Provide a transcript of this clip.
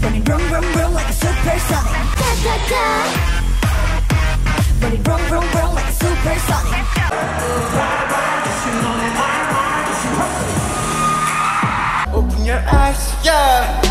Burning, vroom, vroom, vroom like a supersonic. Da. yeah.